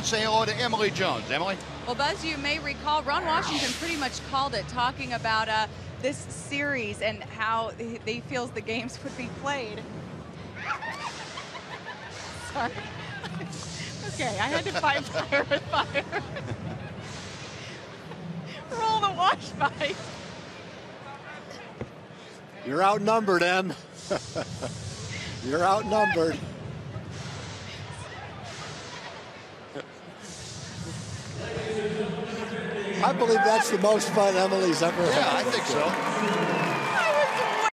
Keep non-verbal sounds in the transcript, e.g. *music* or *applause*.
and say hello to Emily Jones. Emily? Well, Buzz, you may recall Ron Washington pretty much called it, talking about uh, this series and how he feels the games would be played. *laughs* Sorry. okay, I had to fight fire with fire. Roll the wash fight. You're outnumbered, Em. *laughs* You're outnumbered. I believe that's the most fun Emily's ever yeah, had. I think so.